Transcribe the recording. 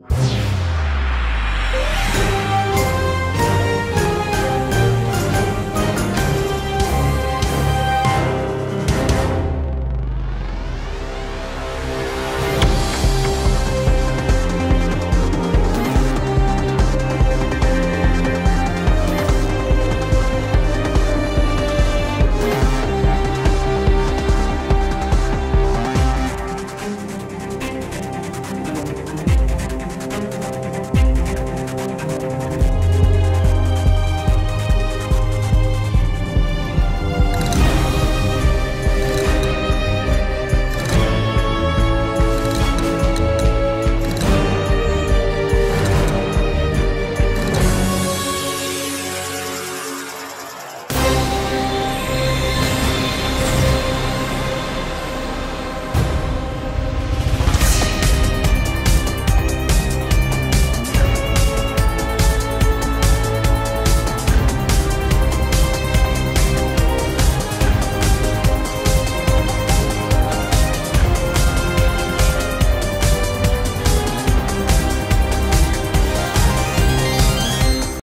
you